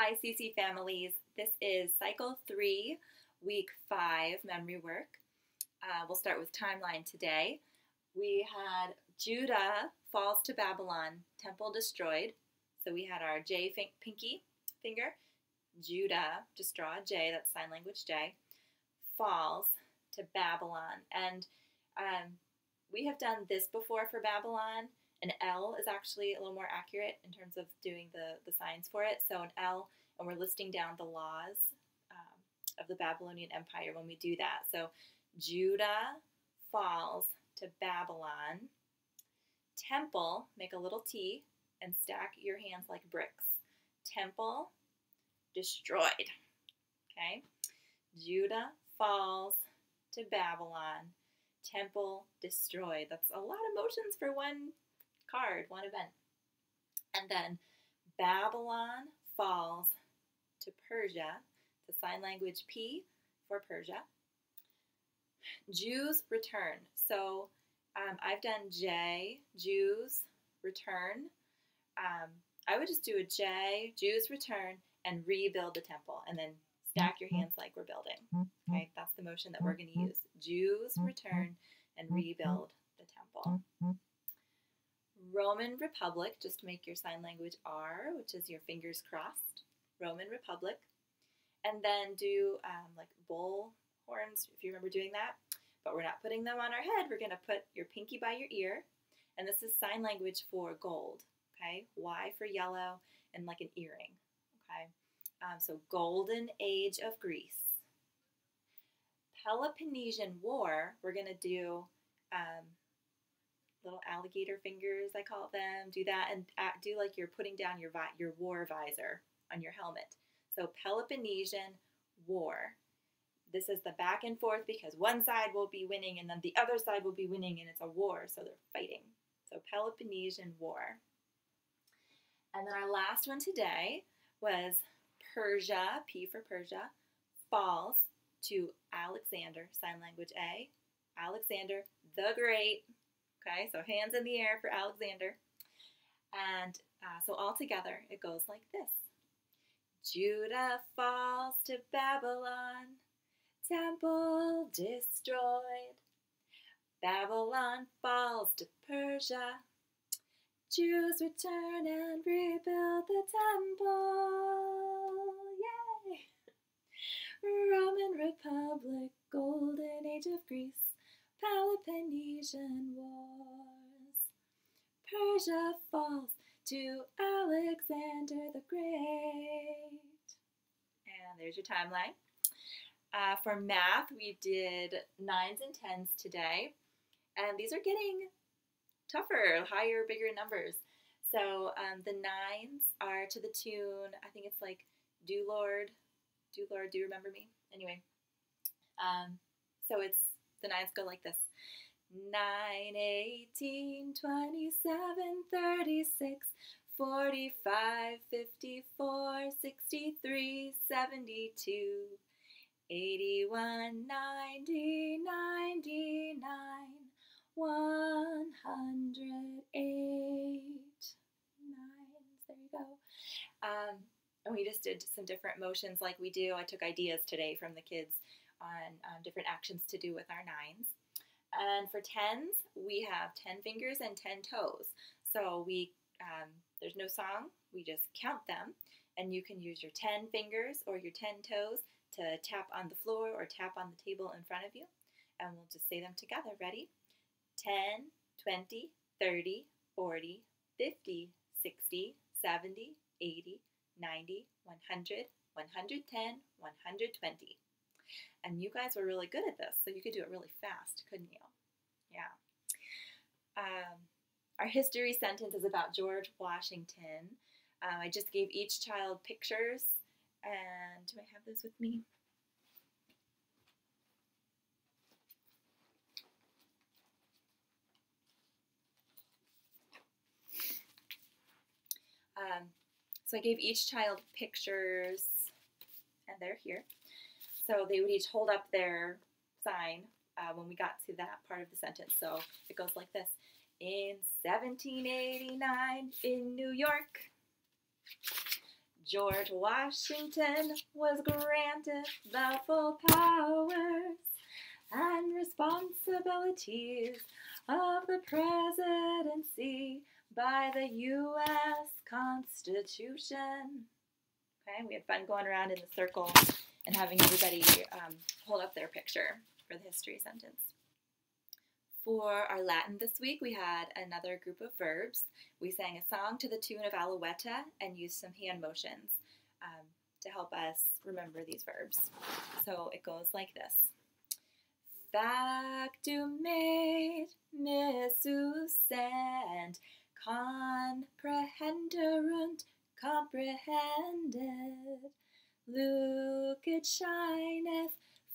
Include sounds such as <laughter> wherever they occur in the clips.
Hi, CC families. This is cycle three, week five memory work. Uh, we'll start with timeline today. We had Judah falls to Babylon, temple destroyed. So we had our J pinky finger. Judah, just draw a J, that's sign language J, falls to Babylon. And um, we have done this before for Babylon. An L is actually a little more accurate in terms of doing the, the signs for it. So an L, and we're listing down the laws um, of the Babylonian Empire when we do that. So Judah falls to Babylon. Temple, make a little T and stack your hands like bricks. Temple destroyed. Okay? Judah falls to Babylon. Temple destroyed. That's a lot of motions for one card, one event. And then Babylon falls to Persia, to sign language P for Persia. Jews return. So um, I've done J, Jews return. Um, I would just do a J, Jews return, and rebuild the temple, and then stack your mm-hmm. hands like we're building. Mm-hmm. Okay, that's the motion that we're going to mm-hmm. use. Jews return and rebuild the temple. Roman Republic, just make your sign language R, which is your fingers crossed. Roman Republic. And then do um, like bull horns, if you remember doing that. But we're not putting them on our head. We're going to put your pinky by your ear. And this is sign language for gold. Okay, Y for yellow and like an earring. Okay, um, so Golden Age of Greece. Peloponnesian War, we're going to do um, alligator fingers, I call them. Do that and uh, do like you're putting down your vi- your war visor on your helmet. So Peloponnesian War. This is the back and forth because one side will be winning and then the other side will be winning and it's a war, so they're fighting. So Peloponnesian War. And then our last one today was Persia, P for Persia, falls to Alexander, sign language A. Alexander the Great. Okay, so hands in the air for Alexander. And uh, so all together it goes like this Judah falls to Babylon, temple destroyed. Babylon falls to Persia. Jews return and rebuild the temple. Yay! <laughs> Roman Republic, Golden Age of Greece, Peloponnesian Wars. Persia falls to Alexander the Great. And there's your timeline. Uh, for math, we did nines and tens today, and these are getting tougher, higher, bigger numbers. So um, the nines are to the tune, I think it's like Do Lord, Do Lord, Do Remember Me? Anyway, um, so it's the nines go like this 9, 18, 27, 36, 45, 54, 63, 72, 81, 90, 99, 108 nines. There you go. Um, and we just did some different motions like we do. I took ideas today from the kids on um, different actions to do with our nines. And for tens, we have 10 fingers and 10 toes. So we um, there's no song, we just count them. And you can use your 10 fingers or your 10 toes to tap on the floor or tap on the table in front of you. And we'll just say them together. Ready? 10, 20, 30, 40, 50, 60, 70, 80, 90, 100, 110, 120. And you guys were really good at this, so you could do it really fast, couldn't you? Yeah. Um, our history sentence is about George Washington. Um, I just gave each child pictures, and do I have those with me? Um, so I gave each child pictures, and they're here. So they would each hold up their sign uh, when we got to that part of the sentence. So it goes like this In 1789 in New York, George Washington was granted the full powers and responsibilities of the presidency by the U.S. Constitution. Okay, we had fun going around in the circle and having everybody um, hold up their picture for the history sentence. For our Latin this week, we had another group of verbs. We sang a song to the tune of Alouette and used some hand motions um, to help us remember these verbs. So it goes like this. Factum me missus and comprehenderunt comprehended. Lucet shineth,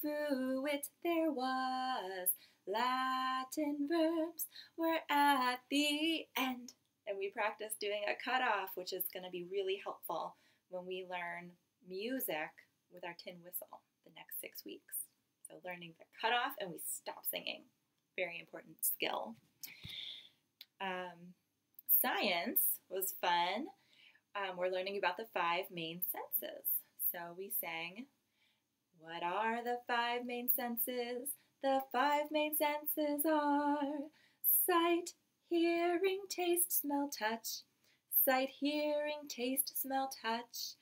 fuit there was, Latin verbs were at the end. And we practice doing a cutoff, which is going to be really helpful when we learn music with our tin whistle the next six weeks. So learning the cutoff and we stop singing. Very important skill. Um, science was fun. Um, we're learning about the five main senses. So we sang, What are the five main senses? The five main senses are sight, hearing, taste, smell, touch. Sight, hearing, taste, smell, touch.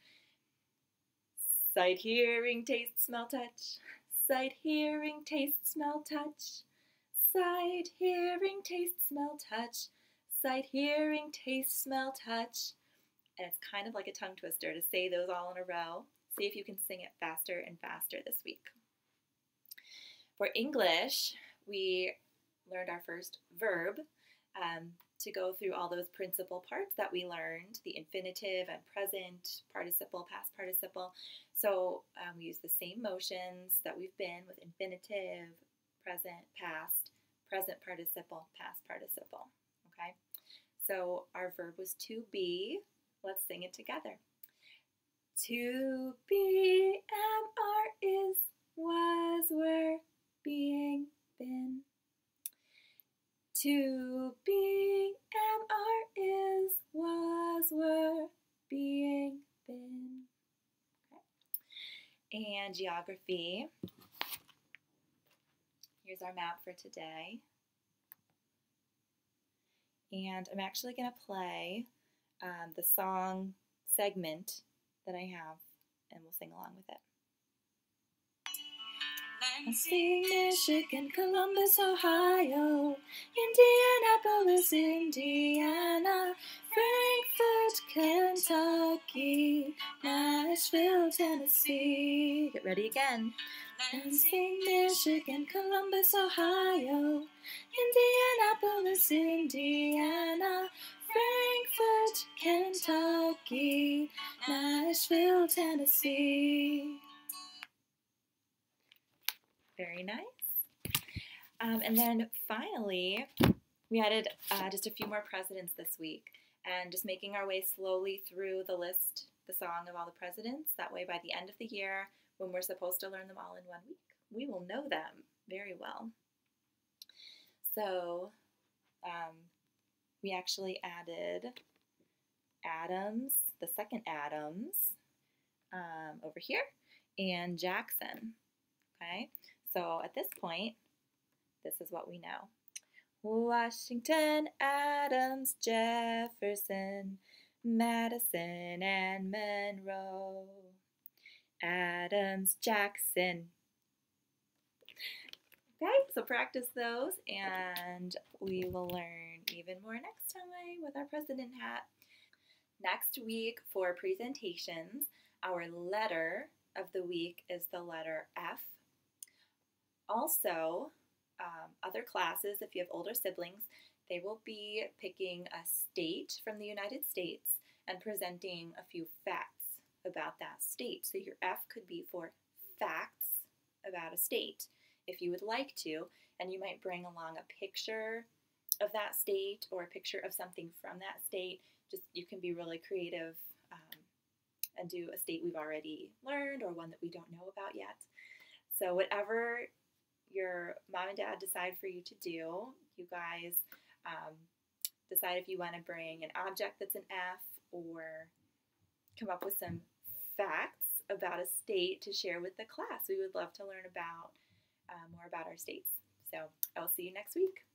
Sight, hearing, taste, smell, touch. Sight, hearing, taste, smell, touch. Sight, hearing, taste, smell, touch. Sight, hearing, taste, smell, touch. And it's kind of like a tongue twister to say those all in a row. See if you can sing it faster and faster this week. For English, we learned our first verb um, to go through all those principal parts that we learned the infinitive and present, participle, past participle. So um, we use the same motions that we've been with infinitive, present, past, present participle, past participle. Okay? So our verb was to be. Let's sing it together. To be, am, are, is, was, were, being, been. To be, am, are, is, was, were, being, been. Okay. And geography. Here's our map for today. And I'm actually going to play um, the song segment that I have, and we'll sing along with it. Lansing, Michigan, Columbus, Ohio, Indianapolis, Indiana, Frankfort, Kentucky, Nashville, Tennessee. Get ready again. Lansing, Michigan, Columbus, Ohio, Indianapolis, Indiana, Frankfort, Kentucky, Nashville, Tennessee. Very nice. Um, and then finally, we added uh, just a few more presidents this week and just making our way slowly through the list, the song of all the presidents. That way, by the end of the year, when we're supposed to learn them all in one week, we will know them very well. So, um, we actually added Adams, the second Adams, um, over here, and Jackson. Okay, so at this point, this is what we know. Washington, Adams, Jefferson, Madison, and Monroe. Adams, Jackson. Okay, so practice those and we will learn even more next time with our president hat. Next week for presentations, our letter of the week is the letter F also, um, other classes, if you have older siblings, they will be picking a state from the United States and presenting a few facts about that state. So your F could be for facts about a state if you would like to, and you might bring along a picture of that state or a picture of something from that state. Just you can be really creative um, and do a state we've already learned or one that we don't know about yet. So whatever your mom and dad decide for you to do. You guys um, decide if you want to bring an object that's an F or come up with some facts about a state to share with the class. We would love to learn about uh, more about our states. So I will see you next week.